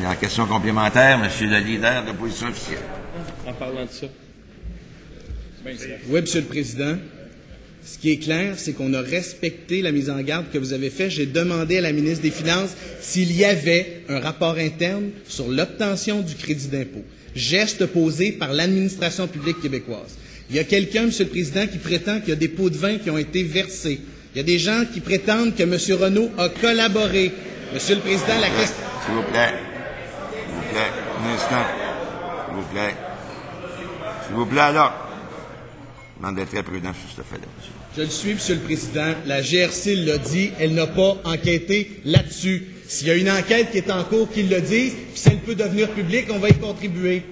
En question complémentaire, Monsieur le leader de l'opposition officielle. En parlant de ça. Oui, Monsieur le Président. Ce qui est clair, c'est qu'on a respecté la mise en garde que vous avez faite. J'ai demandé à la ministre des Finances s'il y avait un rapport interne sur l'obtention du crédit d'impôt. Geste posé par l'administration publique québécoise. Il y a quelqu'un, Monsieur le Président, qui prétend qu'il y a des pots de vin qui ont été versés. Il y a des gens qui prétendent que M. Renault a collaboré. Monsieur le Président, la question. S'il vous plaît. Plaît. Un instant. S'il vous plaît. S'il vous plaît, alors. Je demande d'être très prudent sur ce fait-là. Je le suis, Monsieur le Président. La GRC l'a dit, elle n'a pas enquêté là-dessus. S'il y a une enquête qui est en cours, qu'il le dise, puis si elle peut devenir publique, on va y contribuer.